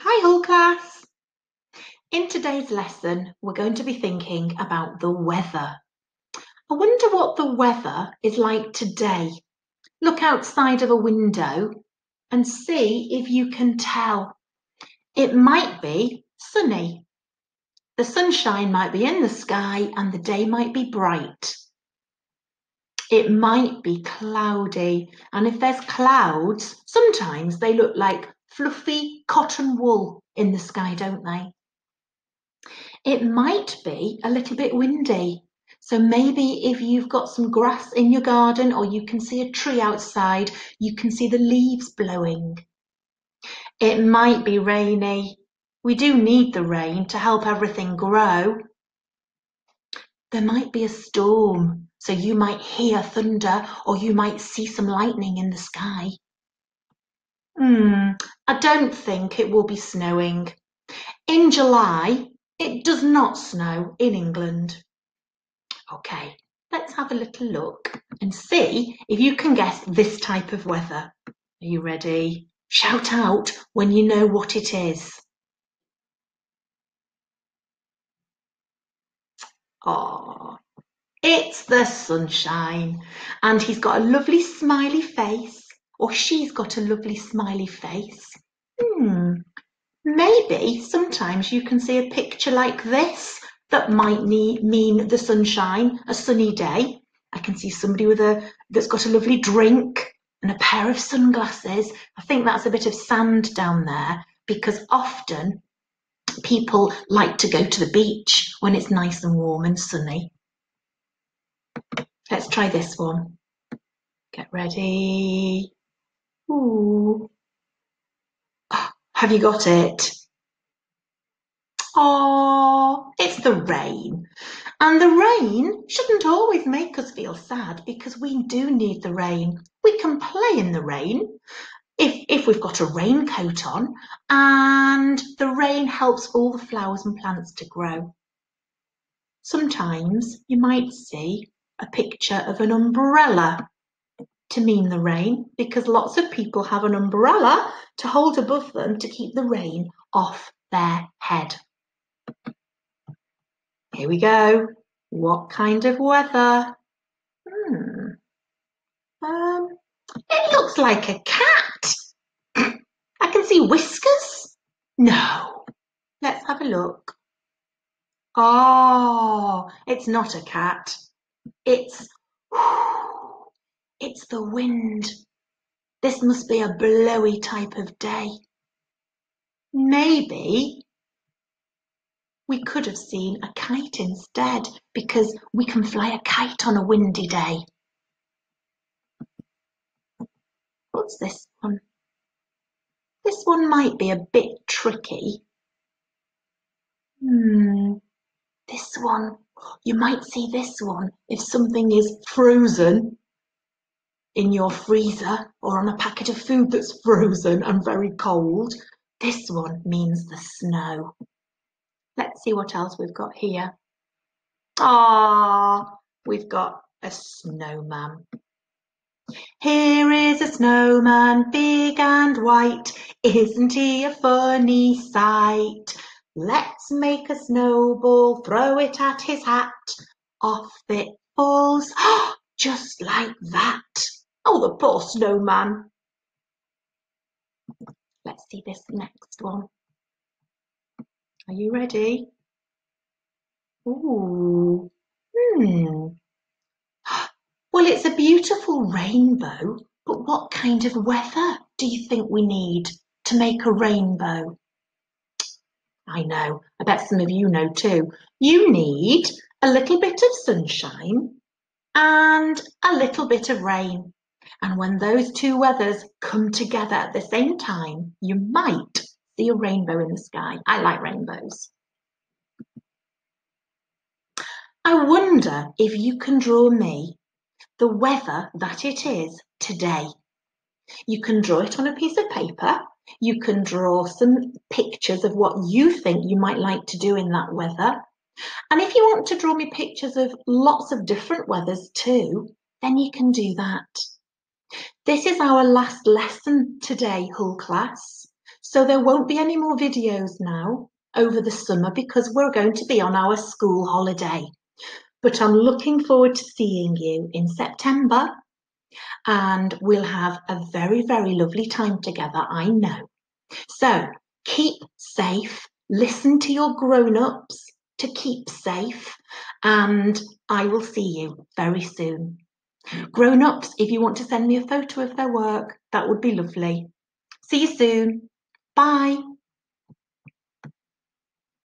Hi Hull class! In today's lesson, we're going to be thinking about the weather. I wonder what the weather is like today. Look outside of a window and see if you can tell. It might be sunny. The sunshine might be in the sky and the day might be bright. It might be cloudy, and if there's clouds, sometimes they look like fluffy cotton wool in the sky, don't they? It might be a little bit windy. So maybe if you've got some grass in your garden or you can see a tree outside, you can see the leaves blowing. It might be rainy. We do need the rain to help everything grow. There might be a storm, so you might hear thunder or you might see some lightning in the sky. Hmm, I don't think it will be snowing. In July, it does not snow in England. Okay, let's have a little look and see if you can guess this type of weather. Are you ready? Shout out when you know what it is. Oh, it's the sunshine. And he's got a lovely smiley face or she's got a lovely smiley face. Hmm, maybe sometimes you can see a picture like this that might need, mean the sunshine, a sunny day. I can see somebody with a that's got a lovely drink and a pair of sunglasses. I think that's a bit of sand down there because often people like to go to the beach when it's nice and warm and sunny. Let's try this one. Get ready. Ooh. Have you got it? Oh, it's the rain. And the rain shouldn't always make us feel sad because we do need the rain. We can play in the rain if, if we've got a raincoat on and the rain helps all the flowers and plants to grow. Sometimes you might see a picture of an umbrella to mean the rain because lots of people have an umbrella to hold above them to keep the rain off their head. Here we go. What kind of weather? Hmm. Um, it looks like a cat. I can see whiskers. No. Let's have a look. Oh, it's not a cat. It's it's the wind. This must be a blowy type of day. Maybe we could have seen a kite instead because we can fly a kite on a windy day. What's this one? This one might be a bit tricky. Hmm, this one, you might see this one if something is frozen in your freezer or on a packet of food that's frozen and very cold. This one means the snow. Let's see what else we've got here. Ah, we've got a snowman. Here is a snowman, big and white. Isn't he a funny sight? Let's make a snowball, throw it at his hat. Off it falls, just like that. Oh, the poor snowman. Let's see this next one. Are you ready? Ooh, hmm. Well, it's a beautiful rainbow, but what kind of weather do you think we need to make a rainbow? I know, I bet some of you know too. You need a little bit of sunshine and a little bit of rain. And when those two weathers come together at the same time, you might see a rainbow in the sky. I like rainbows. I wonder if you can draw me the weather that it is today. You can draw it on a piece of paper. You can draw some pictures of what you think you might like to do in that weather. And if you want to draw me pictures of lots of different weathers too, then you can do that. This is our last lesson today, Hull class. So there won't be any more videos now over the summer because we're going to be on our school holiday. But I'm looking forward to seeing you in September and we'll have a very, very lovely time together, I know. So keep safe, listen to your grown ups to keep safe, and I will see you very soon. Grown ups, if you want to send me a photo of their work, that would be lovely. See you soon. Bye.